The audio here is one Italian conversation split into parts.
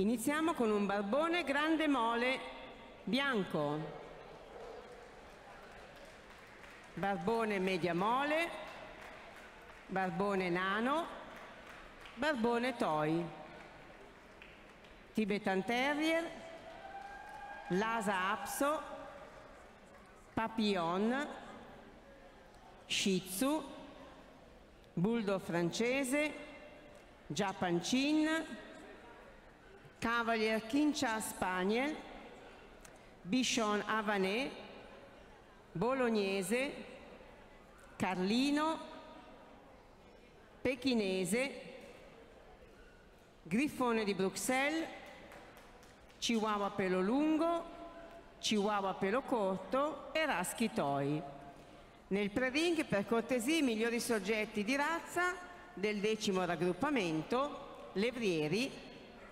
Iniziamo con un barbone grande mole bianco, barbone media mole, barbone nano, barbone toy, Tibetan Terrier, Lasa Apso, Papillon, Shih Tzu, Bulldog francese, Japan Chin, Cavalier Kincha Spaniel, Bichon Havanais, Bolognese, Carlino, Pechinese, Griffone di Bruxelles, Chihuahua pelo lungo, Chihuahua pelo corto e Raschi Toy. Nel pre-ring per cortesia i migliori soggetti di razza del decimo raggruppamento, Levrieri,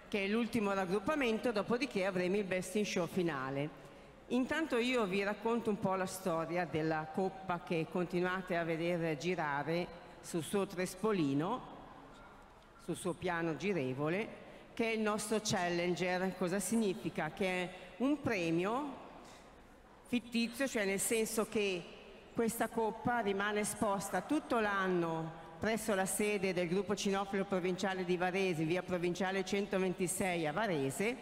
che è l'ultimo raggruppamento, dopodiché avremo il best in show finale. Intanto io vi racconto un po' la storia della coppa che continuate a vedere girare sul suo trespolino, sul suo piano girevole, che è il nostro Challenger. Cosa significa? Che è un premio fittizio, cioè nel senso che questa coppa rimane esposta tutto l'anno presso la sede del gruppo cinofilo provinciale di Varese, via provinciale 126 a Varese,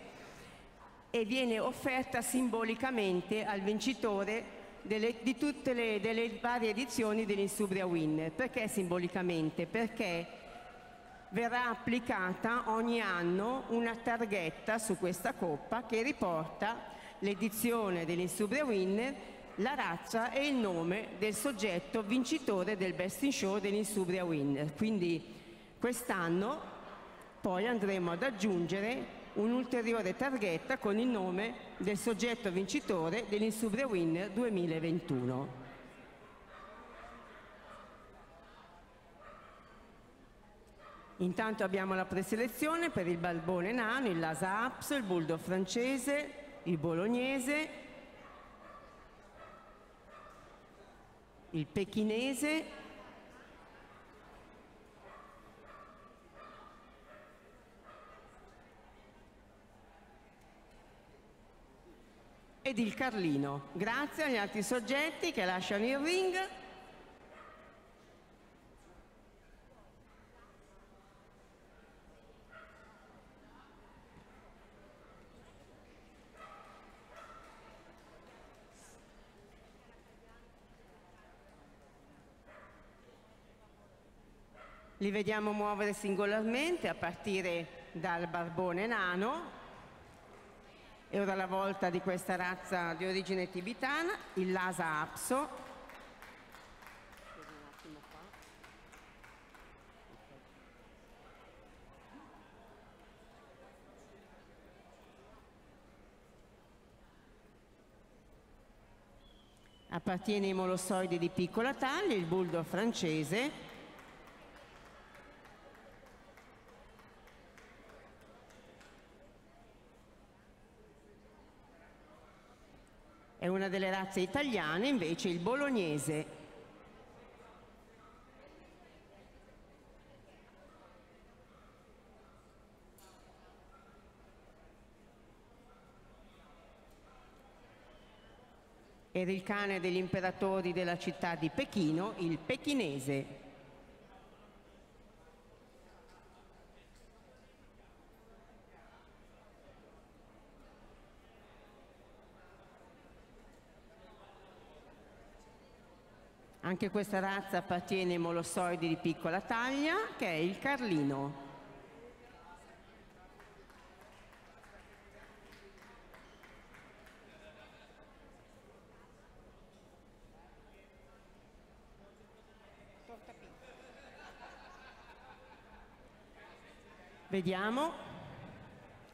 e viene offerta simbolicamente al vincitore delle, di tutte le delle varie edizioni dell'Insubria Winner. Perché simbolicamente? Perché verrà applicata ogni anno una targhetta su questa coppa che riporta l'edizione dell'Insubria Winner la razza e il nome del soggetto vincitore del Best in Show dell'Insubria Winner. Quindi quest'anno poi andremo ad aggiungere un'ulteriore targhetta con il nome del soggetto vincitore dell'Insubria Winner 2021. Intanto abbiamo la preselezione per il balbone nano, il Lasa Aps, il bulldog francese, il bolognese, il pechinese, ed il Carlino. Grazie agli altri soggetti che lasciano il ring. Li vediamo muovere singolarmente a partire dal barbone nano. È ora la volta di questa razza di origine tibetana, il Lasa Apso. Appartiene ai molossoidi di piccola taglia, il bulldog francese, È una delle razze italiane invece il bolognese. Era il cane degli imperatori della città di Pechino, il pechinese. Anche questa razza appartiene ai molossoidi di piccola taglia, che è il Carlino. Vediamo.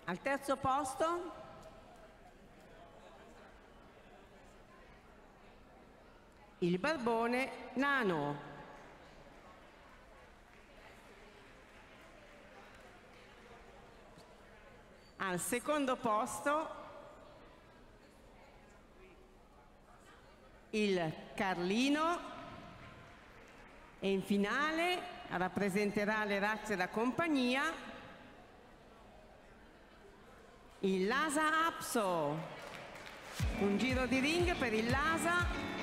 Al terzo posto il barbone nano. Al secondo posto il Carlino e in finale rappresenterà le razze da compagnia il Lasa Apso. Un giro di ring per il Lasa.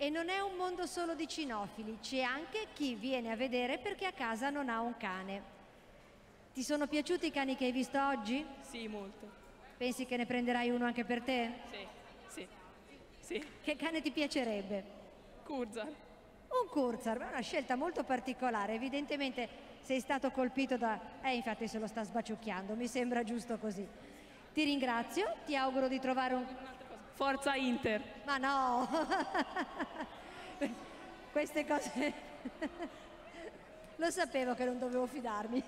E non è un mondo solo di cinofili, c'è anche chi viene a vedere perché a casa non ha un cane. Ti sono piaciuti i cani che hai visto oggi? Sì, molto. Pensi che ne prenderai uno anche per te? Sì, sì, sì. Che cane ti piacerebbe? Kurzar. Un Kurzar, è una scelta molto particolare, evidentemente sei stato colpito da... Eh, infatti se lo sta sbaciucchiando, mi sembra giusto così. Ti ringrazio, ti auguro di trovare un... Forza Inter. Ma no! Queste cose... Lo sapevo che non dovevo fidarmi.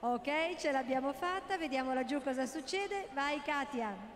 Ok, ce l'abbiamo fatta, vediamo laggiù cosa succede. Vai Katia.